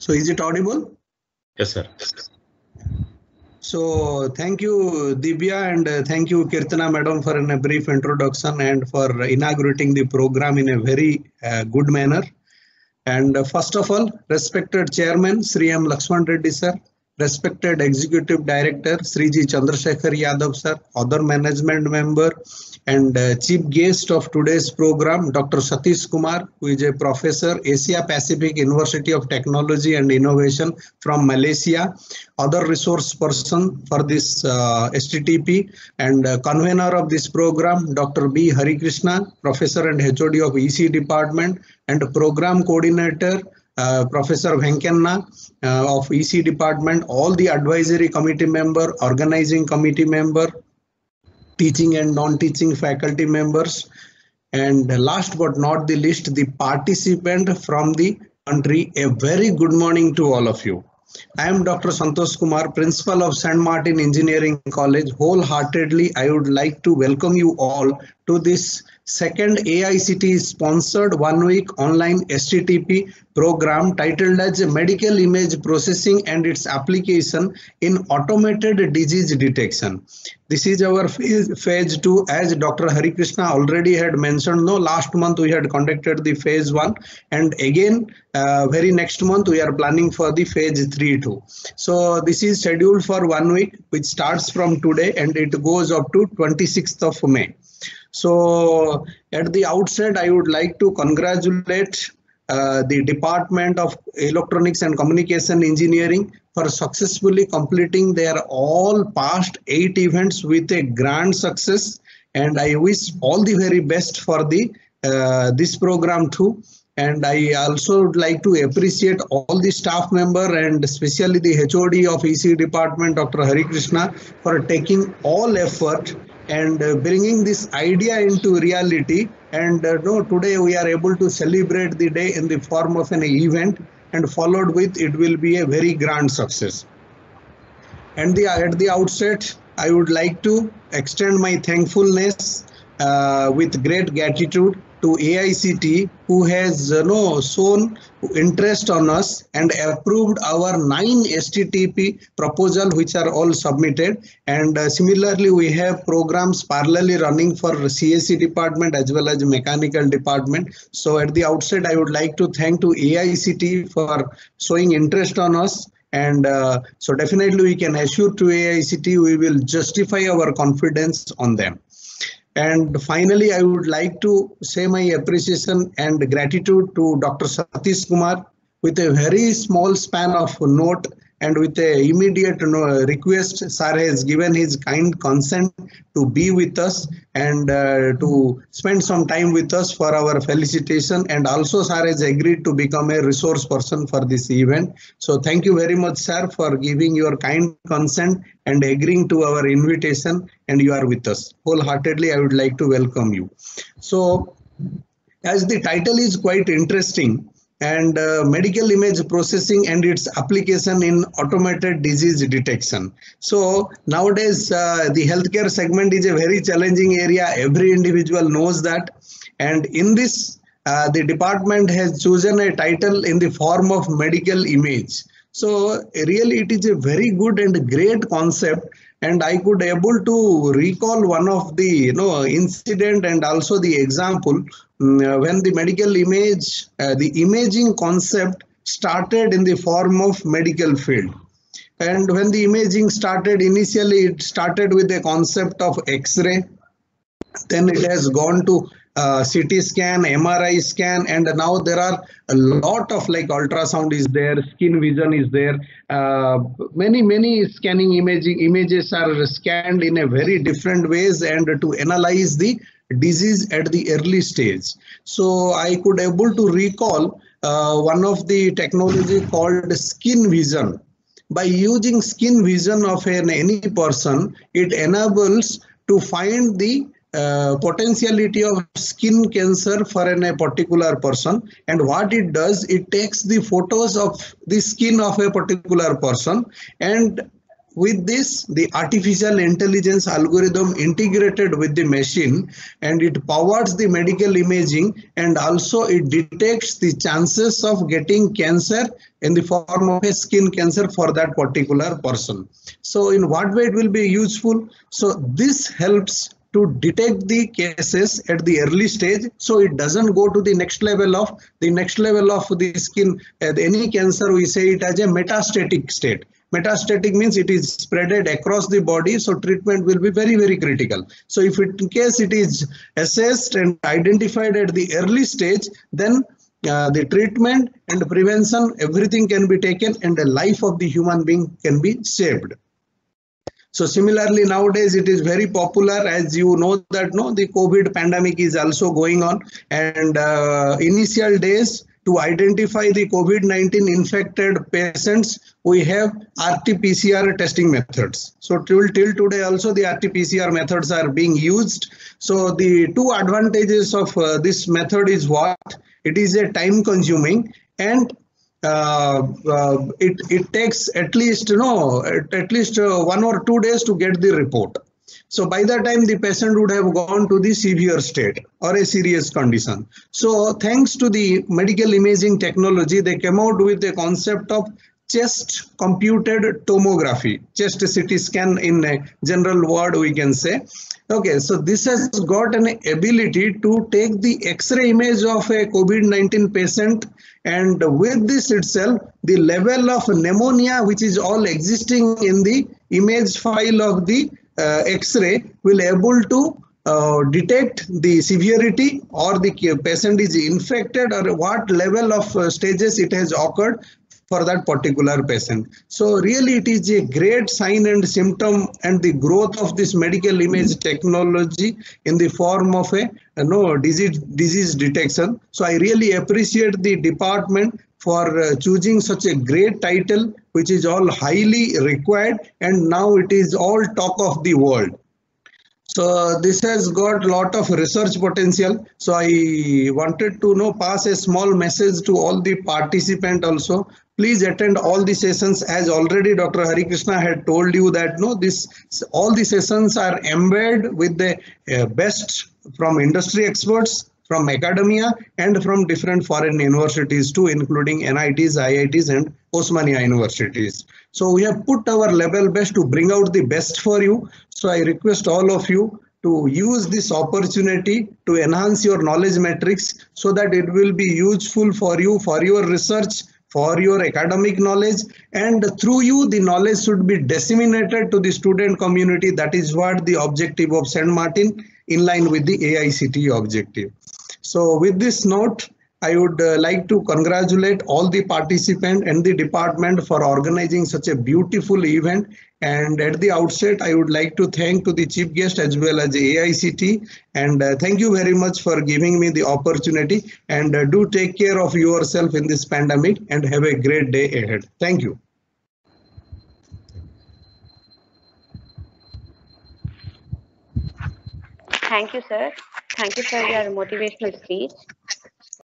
So is it audible? Yes, sir. So thank you, Divya, and uh, thank you, Kirtana Madam, for a brief introduction and for inaugurating the program in a very uh, good manner. And uh, first of all, respected Chairman, Sri M. Lakshman Reddy, sir, respected Executive Director, Sri G. Chandrasekhar Yadav, sir, other management member, and uh, chief guest of today's program, Dr. Satish Kumar, who is a professor, Asia Pacific University of Technology and Innovation from Malaysia, other resource person for this uh, STTP, and uh, convener of this program, Dr. B. Hari Krishna, professor and HOD of EC department, and program coordinator, uh, Professor Venkanna uh, of EC department, all the advisory committee member, organizing committee member, teaching and non-teaching faculty members, and last but not the least, the participant from the country. A very good morning to all of you. I am Dr. Santosh Kumar, Principal of St. Martin Engineering College. Wholeheartedly, I would like to welcome you all to this second AICT sponsored one week online STTP program titled as Medical Image Processing and its Application in Automated Disease Detection. This is our phase, phase two as Dr. Hari Krishna already had mentioned. No, last month we had conducted the phase one and again uh, very next month we are planning for the phase three too. So this is scheduled for one week which starts from today and it goes up to 26th of May. So at the outset, I would like to congratulate uh, the Department of Electronics and Communication Engineering for successfully completing their all past eight events with a grand success. And I wish all the very best for the uh, this program too. And I also would like to appreciate all the staff member and especially the HOD of EC department, Dr. Hari Krishna, for taking all effort and uh, bringing this idea into reality. And uh, no, today we are able to celebrate the day in the form of an event and followed with it will be a very grand success. And the, at the outset, I would like to extend my thankfulness uh, with great gratitude to AICT who has you know, shown interest on us and approved our nine STTP proposal which are all submitted and uh, similarly we have programs parallelly running for CSE department as well as mechanical department. So at the outset I would like to thank to AICT for showing interest on us and uh, so definitely we can assure to AICT we will justify our confidence on them. And finally, I would like to say my appreciation and gratitude to Dr. Satish Kumar with a very small span of note and with a immediate request, Sir has given his kind consent to be with us and uh, to spend some time with us for our felicitation. And also, Sir has agreed to become a resource person for this event. So, thank you very much, Sir, for giving your kind consent and agreeing to our invitation. And you are with us. Wholeheartedly, I would like to welcome you. So, as the title is quite interesting, and uh, medical image processing and its application in automated disease detection. So nowadays uh, the healthcare segment is a very challenging area. Every individual knows that. And in this, uh, the department has chosen a title in the form of medical image. So really it is a very good and great concept and I could able to recall one of the you know incident and also the example um, when the medical image, uh, the imaging concept started in the form of medical field. And when the imaging started, initially it started with the concept of X-ray. Then it has gone to uh, CT scan, MRI scan, and now there are a lot of like ultrasound is there, skin vision is there. Uh, many, many scanning imaging images are scanned in a very different ways and to analyze the disease at the early stage. So I could able to recall uh, one of the technology called skin vision. By using skin vision of an any person, it enables to find the uh, potentiality of skin cancer for an, a particular person and what it does it takes the photos of the skin of a particular person and with this, the artificial intelligence algorithm integrated with the machine and it powers the medical imaging and also it detects the chances of getting cancer in the form of a skin cancer for that particular person. So in what way it will be useful? So this helps to detect the cases at the early stage so it doesn't go to the next level of the next level of the skin uh, any cancer we say it as a metastatic state Metastatic means it is spreaded across the body, so treatment will be very, very critical. So if it, in case it is assessed and identified at the early stage, then uh, the treatment and prevention, everything can be taken and the life of the human being can be saved. So similarly, nowadays it is very popular as you know that no, the COVID pandemic is also going on and uh, initial days to identify the COVID-19 infected patients, we have RT-PCR testing methods. So till, till today also the RT-PCR methods are being used. So the two advantages of uh, this method is what? It is a time consuming and uh, uh, it, it takes at least, you know, at, at least uh, one or two days to get the report. So by the time the patient would have gone to the severe state or a serious condition. So thanks to the medical imaging technology, they came out with the concept of chest computed tomography, chest CT scan in a general word we can say. Okay, so this has got an ability to take the X-ray image of a COVID-19 patient and with this itself, the level of pneumonia which is all existing in the image file of the uh, X-ray will able to uh, detect the severity or the patient is infected or what level of uh, stages it has occurred for that particular patient. So really it is a great sign and symptom and the growth of this medical image technology in the form of a you know, disease, disease detection. So I really appreciate the department for uh, choosing such a great title which is all highly required and now it is all talk of the world. So this has got lot of research potential. So I wanted to know pass a small message to all the participant also. Please attend all the sessions as already Dr. Hari Krishna had told you that no this all the sessions are embedded with the uh, best from industry experts from academia and from different foreign universities too, including NITs, IITs and Osmania universities. So we have put our level best to bring out the best for you. So I request all of you to use this opportunity to enhance your knowledge matrix so that it will be useful for you for your research for your academic knowledge and through you the knowledge should be disseminated to the student community that is what the objective of St. Martin in line with the AICTE objective. So with this note, I would uh, like to congratulate all the participants and the department for organizing such a beautiful event. And at the outset, I would like to thank to the chief guest as well as AICTE. And uh, thank you very much for giving me the opportunity. And uh, do take care of yourself in this pandemic and have a great day ahead. Thank you. Thank you, sir. Thank you for your motivational speech.